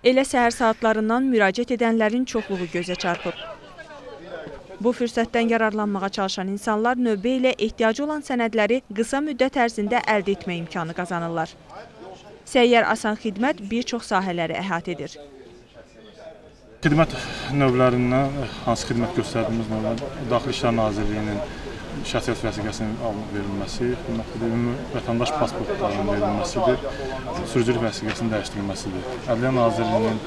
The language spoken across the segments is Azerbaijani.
Elə səhər saatlarından müraciət edənlərin çoxluğu gözə çarpıb. Bu fürsətdən yararlanmağa çalışan insanlar növbə ilə ehtiyacı olan sənədləri qısa müddət ərzində əldə etmə imkanı qazanırlar. Səyyar Asan Xidmət bir çox sahələri əhatə edir. Xidmət növlərindən hansı xidmət göstərdiyimiz növlər Daxili İşlər Nazirliyinin şəxsiyyət vəsiqəsinin alınıb verilməsi, xidmətdir, ümumi vətəndaş pasportlarının verilməsidir, sürücülük vəsiqəsinin dəyişdirilməsidir. Ədliyyə Nazirliyinin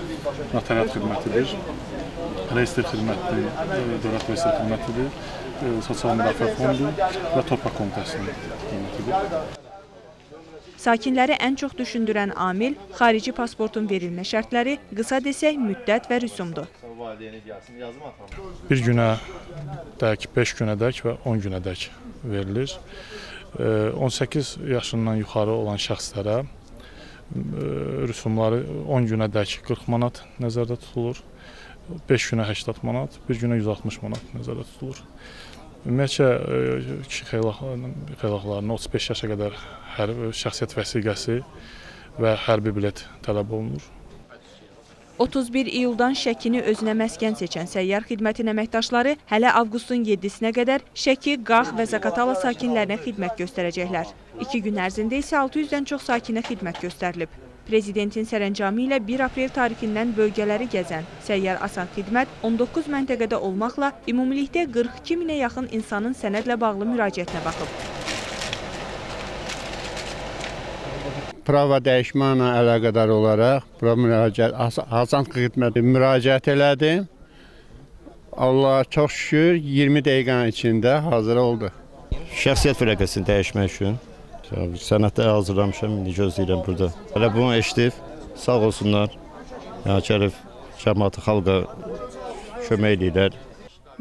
notariat xidmətidir, reestr xidmətidir, dövlət reestr xidmətidir, sosial müdafiə fondu və torpaq komitəsinin xidmətidir. Sakinləri ən çox düşündürən amil xarici pasportun verilmə şərtləri, qısa desək müddət və rüsumdur. Bir günə dək, 5 günə dək və 10 günə dək verilir. 18 yaşından yuxarı olan şəxslərə rüsumları 10 günə dək 40 manat nəzərdə tutulur. 5 günə 80 manat, 1 günə 160 manat nəzərdə tutulur. Ümumiyyətcə kişi xeylaqlarına 35 yaşa qədər hər şəxsiyyət vəsiqəsi və hərbi bilet tələb olunur. 31 iyuldan Şəkini özünə məskən seçən səyyar xidmətin əməkdaşları hələ avqustun 7-sinə qədər Şəki, Qax və Zakatala sakinlərinə xidmət göstərəcəklər. 2 gün ərzində isə 600-dən çox sakinə xidmət göstərilib. Prezidentin sərəncamı ilə 1 aprel tarixindən bölgələri gəzən səyyar asan xidmət 19 məntəqədə olmaqla ümumilikdə 42 minə yaxın insanın sənədlə bağlı müraciətinə baxıb. Prava dəyişməklə əlaqədar olaraq bura müraciət, Hasan xidməti müraciət elədim. Allah çox şükür 20 dəqiqənin içində hazır oldu. Şəxsiyyət vərəqəsini dəyişmək üçün Sənədlər hazırlamışam, indi gözləyirəm burada. Hələ bunu eşidib, sağ olsunlar. Yəni gəlib cəmaatı xalqa kömək edirlər.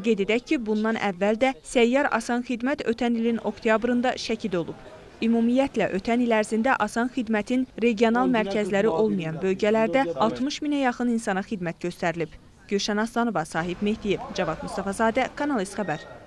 Qeyd edək ki, bundan əvvəl də səyyar asan xidmət ötən ilin oktyabrında Şəkidə olub. Ümumiyyətlə, ötən il ərzində asan xidmətin regional mərkəzləri olmayan bölgələrdə 60 minə yaxın insana xidmət göstərilib. Gülşən Aslanova, Sahib Mehdiyev, Cavad Mustafazadə, Kanal İS xəbər.